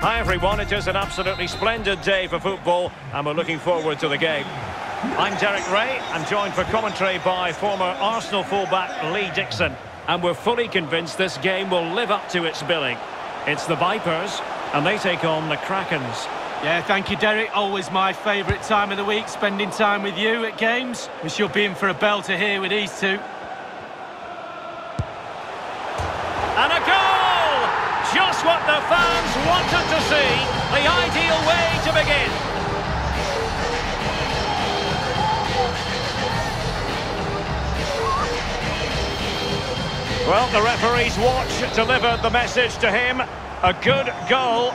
Hi everyone, it is an absolutely splendid day for football and we're looking forward to the game. I'm Derek Rae, I'm joined for commentary by former Arsenal fullback Lee Dixon and we're fully convinced this game will live up to its billing. It's the Vipers and they take on the Krakens. Yeah, thank you, Derek. Always my favourite time of the week, spending time with you at games. We should be in for a belter here with these two. And a goal! Just what the fans see. The ideal way to begin. Well, the referee's watch delivered the message to him. A good goal